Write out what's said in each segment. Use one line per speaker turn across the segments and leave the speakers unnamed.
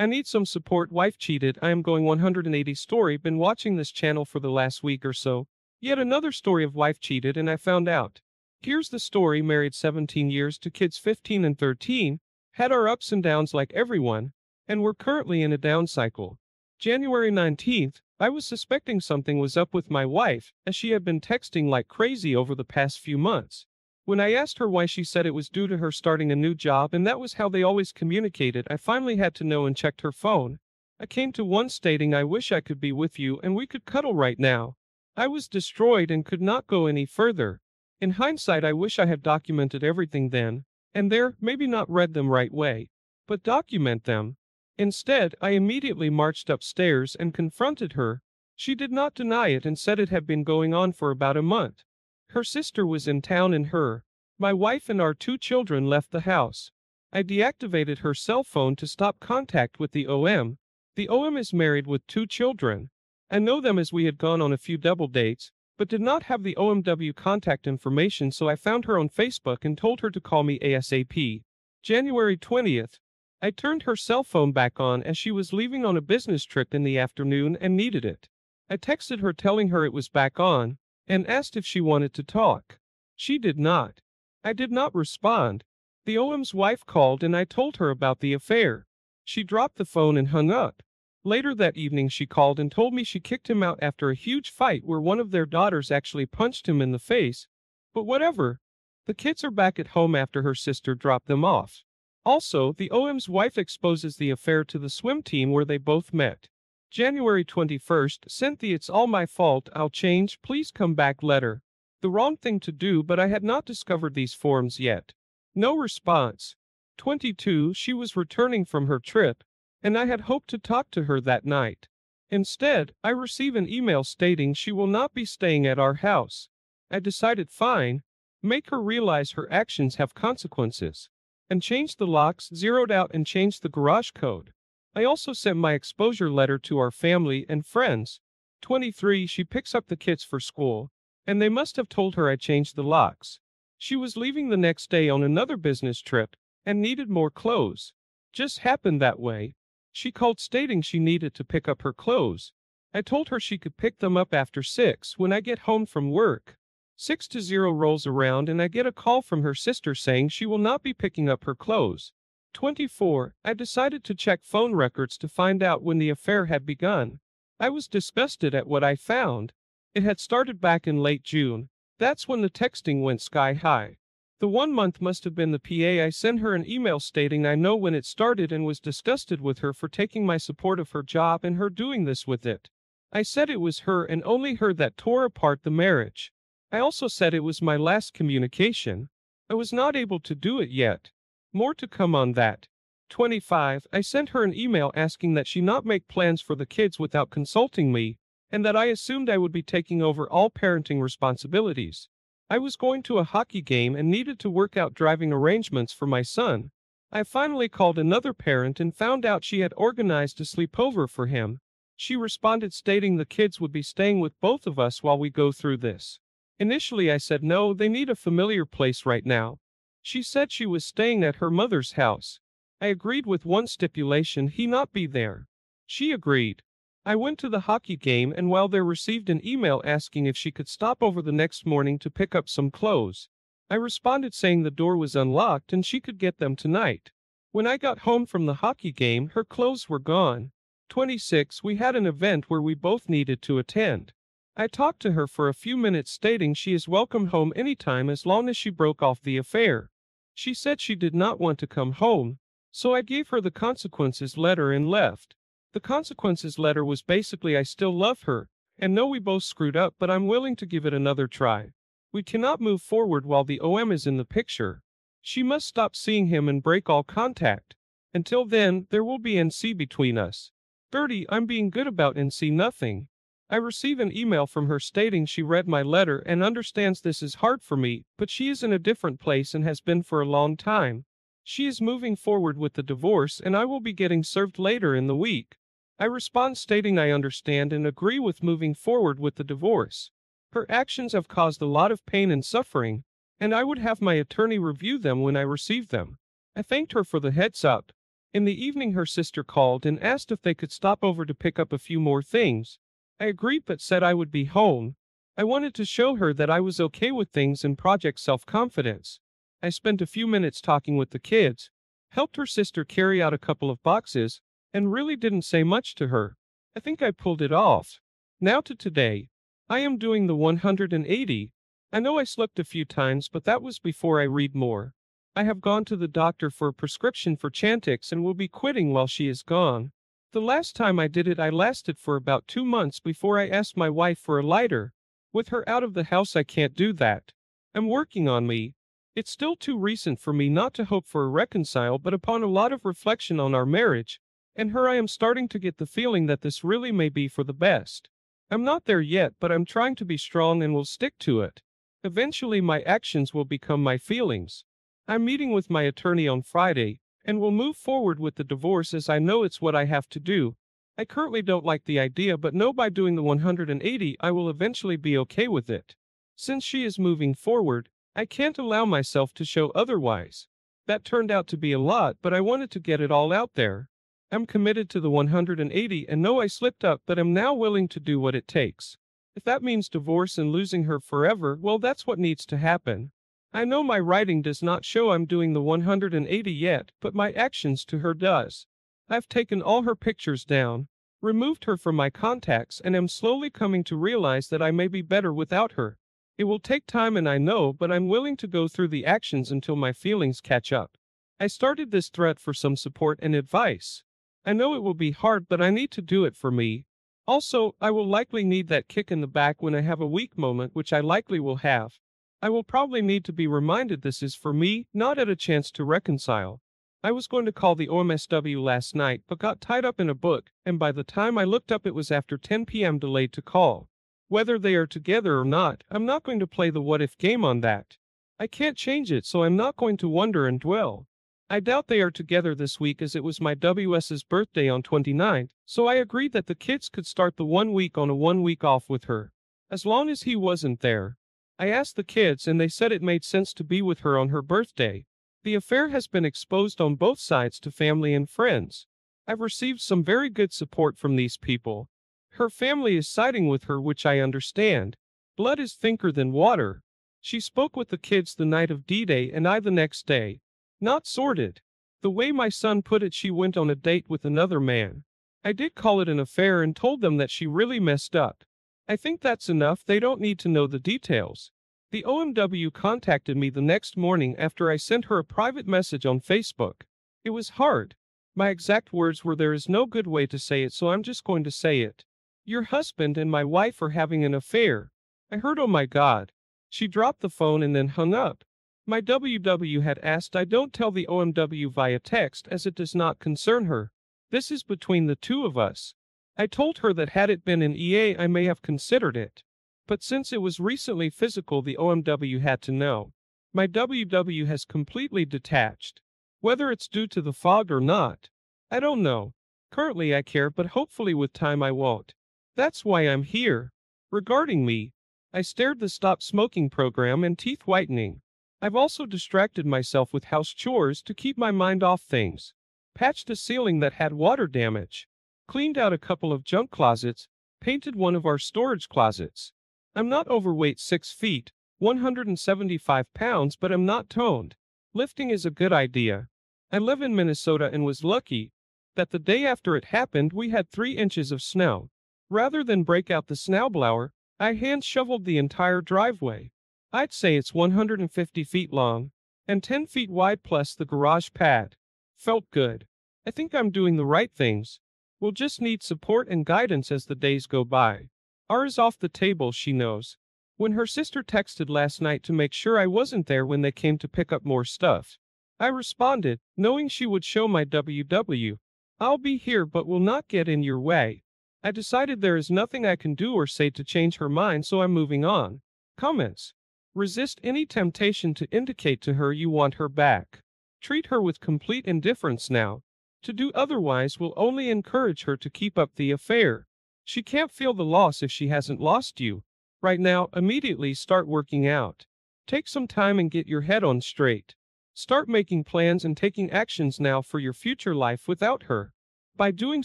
I need some support. Wife cheated. I am going 180 story. Been watching this channel for the last week or so. Yet another story of wife cheated and I found out. Here's the story married 17 years to kids 15 and 13, had our ups and downs like everyone, and we're currently in a down cycle. January 19th, I was suspecting something was up with my wife, as she had been texting like crazy over the past few months. When I asked her why she said it was due to her starting a new job and that was how they always communicated, I finally had to know and checked her phone. I came to one stating I wish I could be with you and we could cuddle right now. I was destroyed and could not go any further. In hindsight I wish I had documented everything then, and there, maybe not read them right way, but document them. Instead, I immediately marched upstairs and confronted her. She did not deny it and said it had been going on for about a month. Her sister was in town and her, my wife and our two children left the house. I deactivated her cell phone to stop contact with the OM. The OM is married with two children. I know them as we had gone on a few double dates, but did not have the OMW contact information so I found her on Facebook and told her to call me ASAP. January 20th. I turned her cell phone back on as she was leaving on a business trip in the afternoon and needed it. I texted her telling her it was back on and asked if she wanted to talk. She did not. I did not respond. The OM's wife called and I told her about the affair. She dropped the phone and hung up. Later that evening she called and told me she kicked him out after a huge fight where one of their daughters actually punched him in the face. But whatever. The kids are back at home after her sister dropped them off. Also, the OM's wife exposes the affair to the swim team where they both met. January 21st, Cynthia, It's All My Fault, I'll Change, Please Come Back letter. The wrong thing to do, but I had not discovered these forms yet. No response. 22, she was returning from her trip, and I had hoped to talk to her that night. Instead, I receive an email stating she will not be staying at our house. I decided fine, make her realize her actions have consequences, and changed the locks, zeroed out and changed the garage code. I also sent my exposure letter to our family and friends. 23 She picks up the kids for school, and they must have told her I changed the locks. She was leaving the next day on another business trip and needed more clothes. Just happened that way. She called stating she needed to pick up her clothes. I told her she could pick them up after 6 when I get home from work. 6 to 0 rolls around and I get a call from her sister saying she will not be picking up her clothes. 24. I decided to check phone records to find out when the affair had begun. I was disgusted at what I found. It had started back in late June. That's when the texting went sky high. The one month must have been the PA. I sent her an email stating I know when it started and was disgusted with her for taking my support of her job and her doing this with it. I said it was her and only her that tore apart the marriage. I also said it was my last communication. I was not able to do it yet. More to come on that. 25. I sent her an email asking that she not make plans for the kids without consulting me, and that I assumed I would be taking over all parenting responsibilities. I was going to a hockey game and needed to work out driving arrangements for my son. I finally called another parent and found out she had organized a sleepover for him. She responded stating the kids would be staying with both of us while we go through this. Initially I said no, they need a familiar place right now. She said she was staying at her mother's house. I agreed with one stipulation he not be there. She agreed. I went to the hockey game and while there received an email asking if she could stop over the next morning to pick up some clothes. I responded saying the door was unlocked and she could get them tonight. When I got home from the hockey game, her clothes were gone. 26. We had an event where we both needed to attend. I talked to her for a few minutes stating she is welcome home anytime as long as she broke off the affair. She said she did not want to come home, so I gave her the consequences letter and left. The consequences letter was basically I still love her, and know we both screwed up, but I'm willing to give it another try. We cannot move forward while the OM is in the picture. She must stop seeing him and break all contact. Until then, there will be NC between us. 30. I'm being good about NC nothing. I receive an email from her stating she read my letter and understands this is hard for me, but she is in a different place and has been for a long time. She is moving forward with the divorce and I will be getting served later in the week. I respond stating I understand and agree with moving forward with the divorce. Her actions have caused a lot of pain and suffering, and I would have my attorney review them when I receive them. I thanked her for the heads up. In the evening, her sister called and asked if they could stop over to pick up a few more things. I agreed but said I would be home. I wanted to show her that I was okay with things and project self confidence. I spent a few minutes talking with the kids, helped her sister carry out a couple of boxes, and really didn't say much to her. I think I pulled it off. Now to today. I am doing the 180. I know I slept a few times, but that was before I read more. I have gone to the doctor for a prescription for Chantix and will be quitting while she is gone. The last time I did it, I lasted for about two months before I asked my wife for a lighter. With her out of the house, I can't do that. I'm working on me. It's still too recent for me not to hope for a reconcile, but upon a lot of reflection on our marriage, and her, I am starting to get the feeling that this really may be for the best. I'm not there yet, but I'm trying to be strong and will stick to it. Eventually, my actions will become my feelings. I'm meeting with my attorney on Friday, and will move forward with the divorce as I know it's what I have to do. I currently don't like the idea, but know by doing the 180 I will eventually be okay with it. Since she is moving forward, I can't allow myself to show otherwise. That turned out to be a lot, but I wanted to get it all out there. I'm committed to the 180 and know I slipped up, but am now willing to do what it takes. If that means divorce and losing her forever, well, that's what needs to happen. I know my writing does not show I'm doing the 180 yet, but my actions to her does. I've taken all her pictures down, removed her from my contacts, and am slowly coming to realize that I may be better without her. It will take time and I know, but I'm willing to go through the actions until my feelings catch up. I started this threat for some support and advice. I know it will be hard, but I need to do it for me. Also, I will likely need that kick in the back when I have a weak moment, which I likely will have. I will probably need to be reminded this is for me, not at a chance to reconcile. I was going to call the OMSW last night, but got tied up in a book, and by the time I looked up, it was after 10 p.m. delayed to call. Whether they are together or not, I'm not going to play the what if game on that. I can't change it, so I'm not going to wonder and dwell. I doubt they are together this week as it was my WS's birthday on 29th, so I agreed that the kids could start the one week on a one week off with her. As long as he wasn't there. I asked the kids and they said it made sense to be with her on her birthday. The affair has been exposed on both sides to family and friends. I've received some very good support from these people. Her family is siding with her, which I understand. Blood is thicker than water. She spoke with the kids the night of D Day and I the next day. Not sordid. The way my son put it, she went on a date with another man. I did call it an affair and told them that she really messed up. I think that's enough, they don't need to know the details. The OMW contacted me the next morning after I sent her a private message on Facebook. It was hard. My exact words were there is no good way to say it, so I'm just going to say it. Your husband and my wife are having an affair. I heard, oh my god. She dropped the phone and then hung up. My WW had asked I don't tell the OMW via text as it does not concern her. This is between the two of us. I told her that had it been an EA, I may have considered it. But since it was recently physical, the OMW had to know. My WW has completely detached. Whether it's due to the fog or not, I don't know. Currently, I care, but hopefully, with time, I won't. That's why I'm here. Regarding me, I stared the stop smoking program and teeth whitening. I've also distracted myself with house chores to keep my mind off things. Patched a ceiling that had water damage cleaned out a couple of junk closets, painted one of our storage closets. I'm not overweight 6 feet, 175 pounds, but I'm not toned. Lifting is a good idea. I live in Minnesota and was lucky that the day after it happened we had 3 inches of snow. Rather than break out the snowblower, I hand shoveled the entire driveway. I'd say it's 150 feet long and 10 feet wide plus the garage pad. Felt good. I think I'm doing the right things. We'll just need support and guidance as the days go by. R is off the table, she knows. When her sister texted last night to make sure I wasn't there when they came to pick up more stuff, I responded, knowing she would show my WW. I'll be here but will not get in your way. I decided there is nothing I can do or say to change her mind, so I'm moving on. Comments. Resist any temptation to indicate to her you want her back. Treat her with complete indifference now. To do otherwise will only encourage her to keep up the affair. She can't feel the loss if she hasn't lost you. Right now, immediately start working out. Take some time and get your head on straight. Start making plans and taking actions now for your future life without her. By doing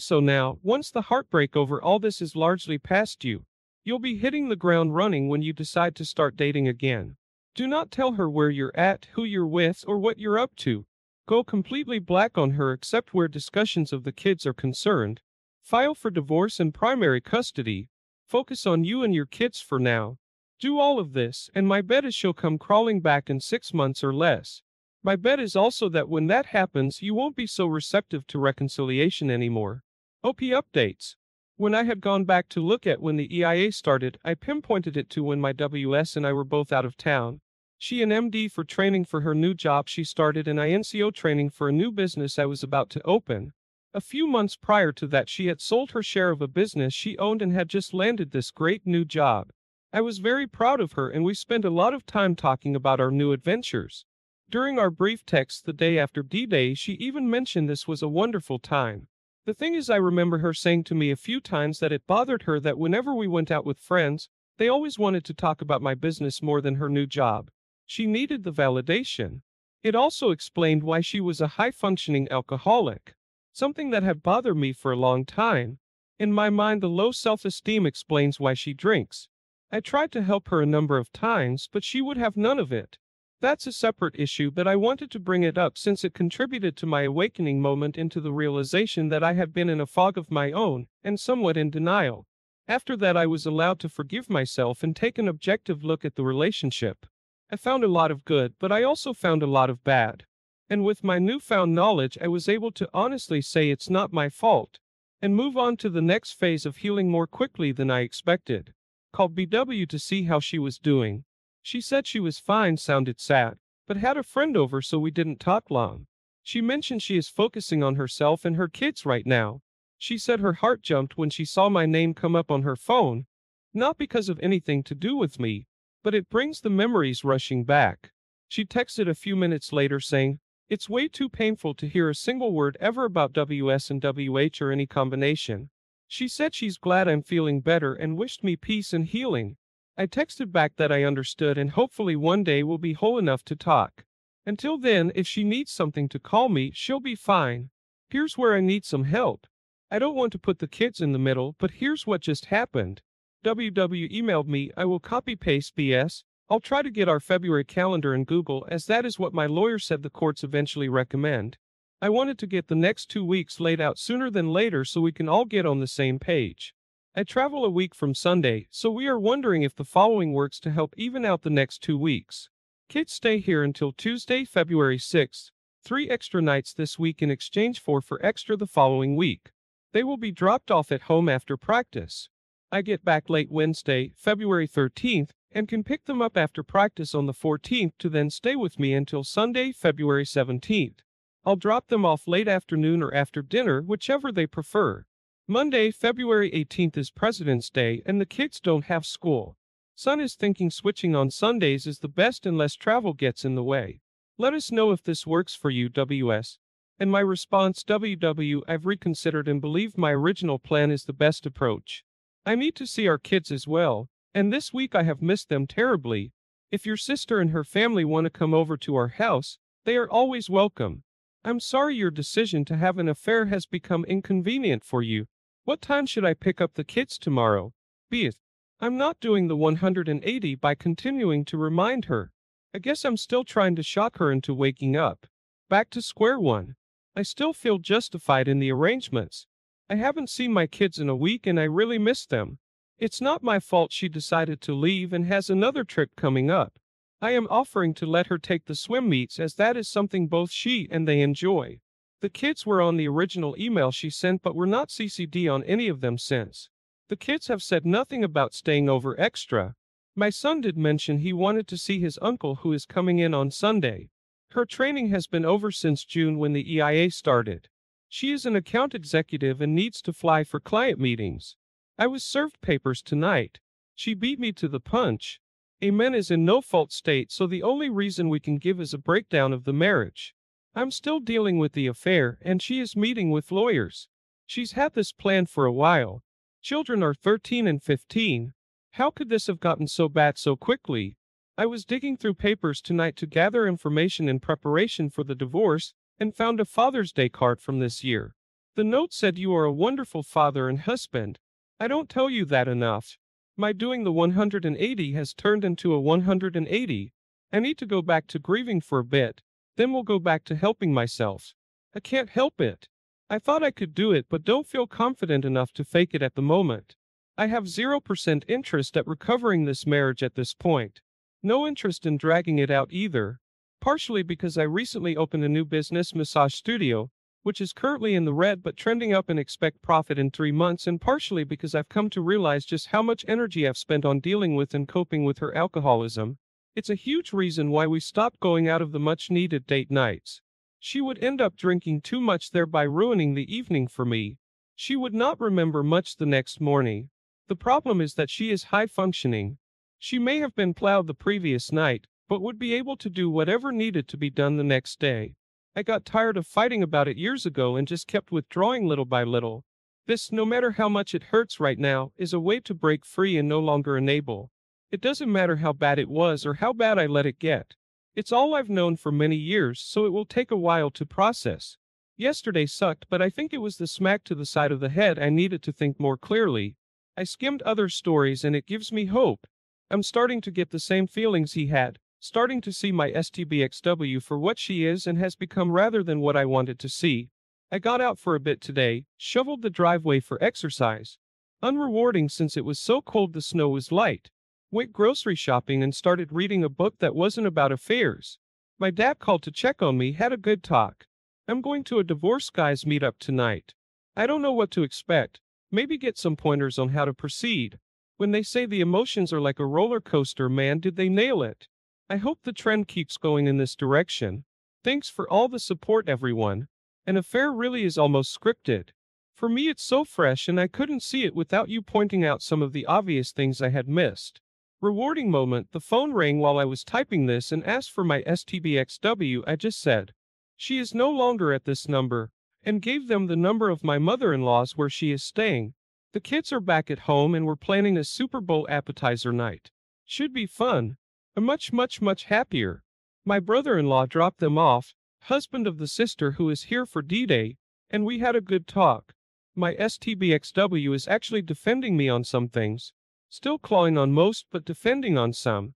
so now, once the heartbreak over all this is largely past you, you'll be hitting the ground running when you decide to start dating again. Do not tell her where you're at, who you're with, or what you're up to. Go completely black on her except where discussions of the kids are concerned. File for divorce and primary custody. Focus on you and your kids for now. Do all of this, and my bet is she'll come crawling back in six months or less. My bet is also that when that happens, you won't be so receptive to reconciliation anymore. OP updates. When I had gone back to look at when the EA started, I pinpointed it to when my WS and I were both out of town. She an MD for training for her new job she started and I NCO training for a new business I was about to open. A few months prior to that she had sold her share of a business she owned and had just landed this great new job. I was very proud of her and we spent a lot of time talking about our new adventures. During our brief text the day after D-Day she even mentioned this was a wonderful time. The thing is I remember her saying to me a few times that it bothered her that whenever we went out with friends, they always wanted to talk about my business more than her new job. She needed the validation. It also explained why she was a high-functioning alcoholic. Something that had bothered me for a long time. In my mind the low self-esteem explains why she drinks. I tried to help her a number of times, but she would have none of it. That's a separate issue, but I wanted to bring it up since it contributed to my awakening moment into the realization that I had been in a fog of my own, and somewhat in denial. After that, I was allowed to forgive myself and take an objective look at the relationship. I found a lot of good, but I also found a lot of bad. And with my newfound knowledge, I was able to honestly say it's not my fault, and move on to the next phase of healing more quickly than I expected. Called BW to see how she was doing. She said she was fine, sounded sad, but had a friend over so we didn't talk long. She mentioned she is focusing on herself and her kids right now. She said her heart jumped when she saw my name come up on her phone. Not because of anything to do with me, but it brings the memories rushing back. She texted a few minutes later saying, It's way too painful to hear a single word ever about WS and WH or any combination. She said she's glad I'm feeling better and wished me peace and healing. I texted back that I understood and hopefully one day we'll be whole enough to talk. Until then, if she needs something to call me, she'll be fine. Here's where I need some help. I don't want to put the kids in the middle, but here's what just happened. WW emailed me, I will copy paste BS. I'll try to get our February calendar in Google as that is what my lawyer said the courts eventually recommend. I wanted to get the next two weeks laid out sooner than later so we can all get on the same page. I travel a week from Sunday, so we are wondering if the following works to help even out the next two weeks. Kids stay here until Tuesday, February 6th, three extra nights this week in exchange for for extra the following week. They will be dropped off at home after practice. I get back late Wednesday, February 13th, and can pick them up after practice on the 14th to then stay with me until Sunday, February 17th. I'll drop them off late afternoon or after dinner, whichever they prefer. Monday, February 18th is President's Day and the kids don't have school. Son is thinking switching on Sundays is the best unless travel gets in the way. Let us know if this works for you, WS. And my response, WW, I've reconsidered and believe my original plan is the best approach. I need to see our kids as well, and this week I have missed them terribly. If your sister and her family want to come over to our house, they are always welcome. I'm sorry your decision to have an affair has become inconvenient for you, what time should I pick up the kids tomorrow? Beeth. I'm not doing the 180 by continuing to remind her. I guess I'm still trying to shock her into waking up. Back to square one. I still feel justified in the arrangements. I haven't seen my kids in a week and I really miss them. It's not my fault she decided to leave and has another trip coming up. I am offering to let her take the swim meets as that is something both she and they enjoy. The kids were on the original email she sent but were not CCD on any of them since. The kids have said nothing about staying over extra. My son did mention he wanted to see his uncle who is coming in on Sunday. Her training has been over since June when the EA started. She is an account executive and needs to fly for client meetings. I was served papers tonight. She beat me to the punch. MN is in no fault state so the only reason we can give is a breakdown of the marriage. I'm still dealing with the affair, and she is meeting with lawyers. She's had this plan for a while. Children are 13 and 15. How could this have gotten so bad so quickly? I was digging through papers tonight to gather information in preparation for the divorce and found a Father's Day card from this year. The note said you are a wonderful father and husband. I don't tell you that enough. My doing the 180 has turned into a 180. I need to go back to grieving for a bit, then we'll go back to helping myself. I can't help it. I thought I could do it but don't feel confident enough to fake it at the moment. I have 0% interest at recovering this marriage at this point. No interest in dragging it out either. Partially because I recently opened a new business massage studio, which is currently in the red but trending up and expect profit in three months, and partially because I've come to realize just how much energy I've spent on dealing with and coping with her alcoholism. It's a huge reason why we stopped going out of the much needed date nights. She would end up drinking too much, thereby ruining the evening for me. She would not remember much the next morning. The problem is that she is high functioning, she may have been plowed the previous night, but would be able to do whatever needed to be done the next day. I got tired of fighting about it years ago and just kept withdrawing little by little. This, no matter how much it hurts right now, is a way to break free and no longer enable. It doesn't matter how bad it was or how bad I let it get. It's all I've known for many years, so it will take a while to process. Yesterday sucked, but I think it was the smack to the side of the head I needed to think more clearly. I skimmed other stories and it gives me hope. I'm starting to get the same feelings he had, starting to see my STBXW for what she is and has become rather than what I wanted to see. I got out for a bit today, shoveled the driveway for exercise. Unrewarding since it was so cold the snow was light. Went grocery shopping and started reading a book that wasn't about affairs. My dad called to check on me, had a good talk. I'm going to a divorce guys meetup tonight. I don't know what to expect. Maybe get some pointers on how to proceed. When they say the emotions are like a roller coaster, man, did they nail it? I hope the trend keeps going in this direction. Thanks for all the support, everyone. An affair really is almost scripted. For me, it's so fresh, and I couldn't see it without you pointing out some of the obvious things I had missed. Rewarding moment the phone rang while I was typing this and asked for my STBXW. I just said, She is no longer at this number, and gave them the number of my mother in law's where she is staying. The kids are back at home and we're planning a Super Bowl appetizer night. Should be fun. I'm much, much, much happier. My brother in law dropped them off, husband of the sister who is here for D Day, and we had a good talk. My STBXW is actually defending me on some things. Still clawing on most, but defending on some.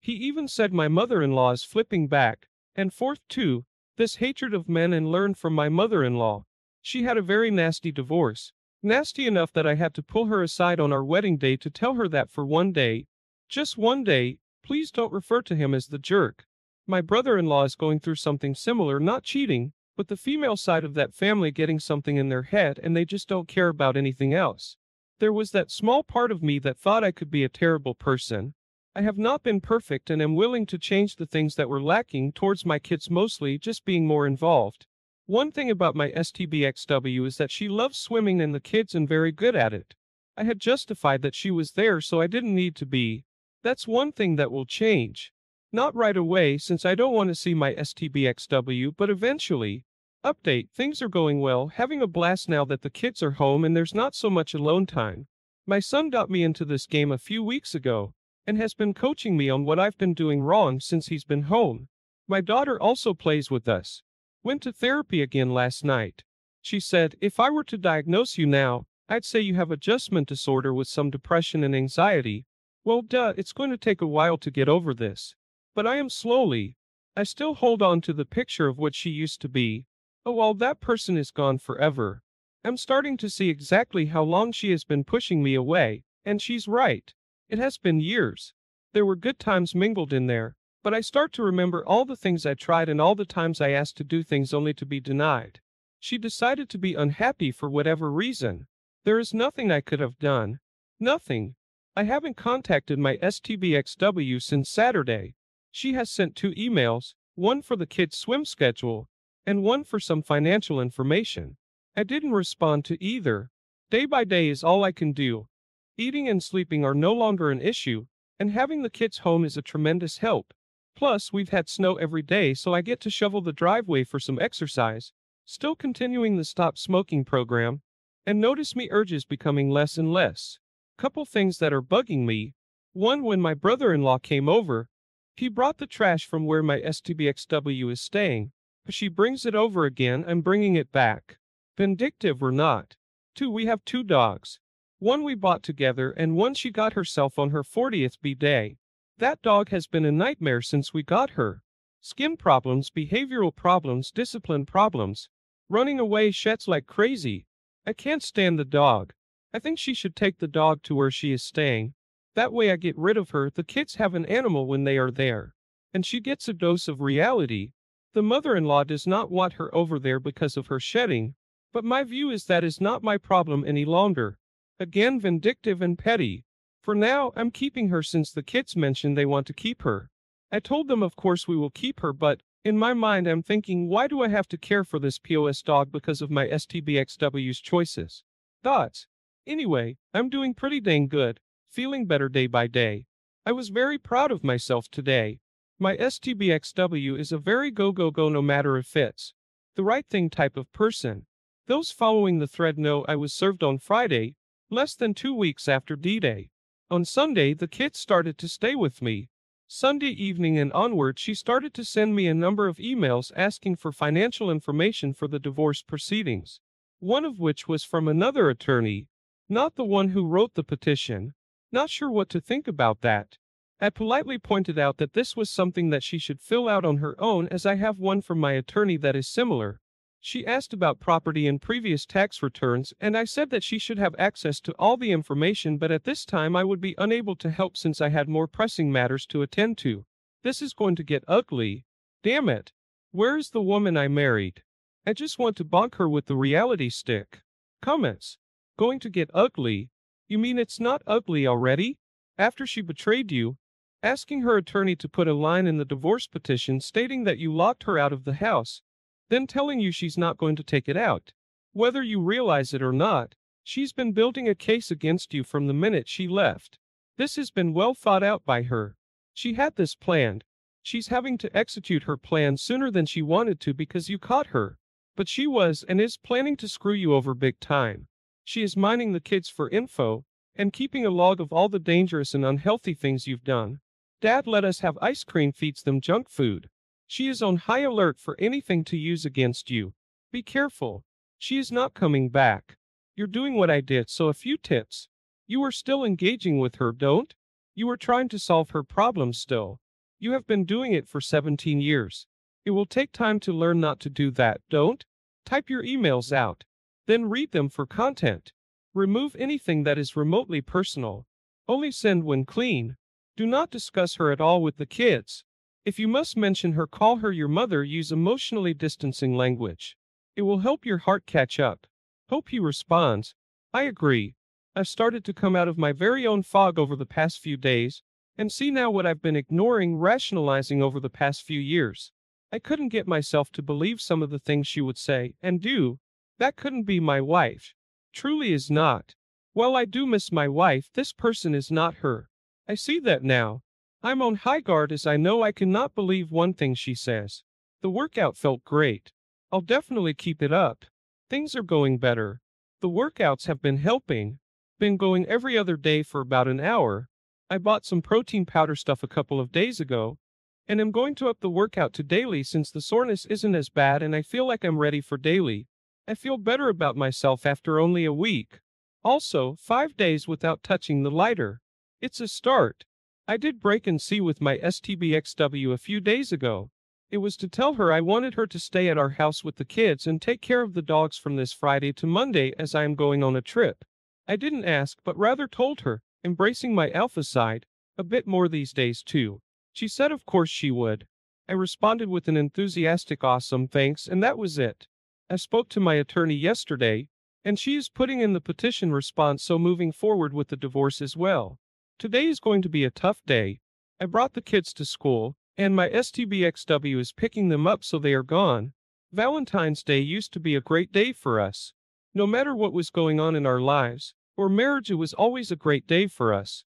He even said my mother in law is flipping back and forth too, this hatred of men and learned from my mother in law. She had a very nasty divorce, Nasty enough that I had to pull her aside on our wedding day to tell her that for one day, just one day, please don't refer to him as the jerk. My brother in law is going through something similar, not cheating, but the female side of that family getting something in their head and they just don't care about anything else. There was that small part of me that thought I could be a terrible person. I have not been perfect and am willing to change the things that were lacking towards my kids, mostly just being more involved. One thing about my STBXW is that she loves swimming and the kids and very good at it. I had justified that she was there so I didn't need to be. That's one thing that will change. Not right away since I don't want to see my STBXW but eventually. Update, things are going well, having a blast now that the kids are home and there's not so much alone time. My son got me into this game a few weeks ago and has been coaching me on what I've been doing wrong since he's been home. My daughter also plays with us. Went to therapy again last night. She said, if I were to diagnose you now, I'd say you have adjustment disorder with some depression and anxiety. Well, duh, it's going to take a while to get over this. But I am slowly. I still hold on to the picture of what she used to be. Oh, well, that person is gone forever. I'm starting to see exactly how long she has been pushing me away, and she's right. It has been years. There were good times mingled in there, but I start to remember all the things I tried and all the times I asked to do things only to be denied. She decided to be unhappy for whatever reason. There is nothing I could have done. Nothing. I haven't contacted my STBXW since Saturday. She has sent two emails, one for the kids' swim schedule, and one for some financial information. I didn't respond to either. Day by day is all I can do. Eating and sleeping are no longer an issue, and having the kids home is a tremendous help. Plus, we've had snow every day, so I get to shovel the driveway for some exercise. Still continuing the stop smoking program. And notice me urges becoming less and less. Couple things that are bugging me. One, when my brother in law came over, He brought the trash from where my STBXW is staying. She brings it over again, I'm bringing it back. Vindictive or not. Two, we have two dogs. One we bought together and one she got herself on her 40th B day. That dog has been a nightmare since we got her. Skin problems, behavioral problems, discipline problems. Running away sheds like crazy. I can't stand the dog. I think she should take the dog to where she is staying. That way I get rid of her. The kids have an animal when they are there. And she gets a dose of reality. The mother-in-law does not want her over there because of her shedding. But my view is that is not my problem any longer. Again vindictive and petty. For now, I'm keeping her since the kids mentioned they want to keep her. I told them of course we will keep her but, in my mind I'm thinking why do I have to care for this POS dog because of my STBXW's choices? Thoughts? Anyway, I'm doing pretty dang good, feeling better day by day. I was very proud of myself today. My STBXW is a very go go go no matter if it's the right thing type of person. Those following the thread know I was served on Friday, Less than two weeks after D-Day. On Sunday, the kids started to stay with me. Sunday evening and onward, she started to send me a number of emails asking for financial information for the divorce proceedings. One of which was from another attorney, not the one who wrote the petition. Not sure what to think about that. I politely pointed out that this was something that she should fill out on her own as I have one from my attorney that is similar. She asked about property in previous tax returns, and I said that she should have access to all the information, but at this time I would be unable to help since I had more pressing matters to attend to. This is going to get ugly. Damn it. Where is the woman I married? I just want to bonk her with the reality stick. Comments. Going to get ugly? You mean it's not ugly already? After she betrayed you, asking her attorney to put a line in the divorce petition stating that you locked her out of the house, then telling you she's not going to take it out. Whether you realize it or not, she's been building a case against you from the minute she left. This has been well thought out by her. She had this planned. She's having to execute her plan sooner than she wanted to because you caught her. But she was and is planning to screw you over big time. She is mining the kids for info and keeping a log of all the dangerous and unhealthy things you've done. Dad let us have ice cream feeds them junk food. She is on high alert for anything to use against you. Be careful. She is not coming back. You're doing what I did, so a few tips. You are still engaging with her, don't? You are trying to solve her problems still. You have been doing it for 17 years. It will take time to learn not to do that, don't? Type your emails out. Then read them for content. Remove anything that is remotely personal. Only send when clean. Do not discuss her at all with the kids. If you must mention her, call her your mother, use emotionally distancing language. It will help your heart catch up. Hope he responds. I agree. I've started to come out of my very own fog over the past few days, and see now what I've been ignoring, rationalizing over the past few years. I couldn't get myself to believe some of the things she would say and do. That couldn't be my wife. Truly is not. While I do miss my wife, this person is not her. I see that now. I'm on high guard as I know I cannot believe one thing she says. The workout felt great. I'll definitely keep it up. Things are going better. The workouts have been helping. Been going every other day for about an hour. I bought some protein powder stuff a couple of days ago, and am going to up the workout to daily since the soreness isn't as bad and I feel like I'm ready for daily. I feel better about myself after only a week. Also, five days without touching the lighter. It's a start. I did break and see with my STBXW a few days ago. It was to tell her I wanted her to stay at our house with the kids and take care of the dogs from this Friday to Monday as I am going on a trip. I didn't ask but rather told her, embracing my alpha side, a bit more these days too. She said of course she would. I responded with an enthusiastic awesome thanks and that was it. I spoke to my attorney yesterday, and she is putting in the petition response so moving forward with the divorce as well. Today is going to be a tough day. I brought the kids to school, and my STBXW is picking them up so they are gone. Valentine's Day used to be a great day for us. No matter what was going on in our lives, or marriage, it was always a great day for us.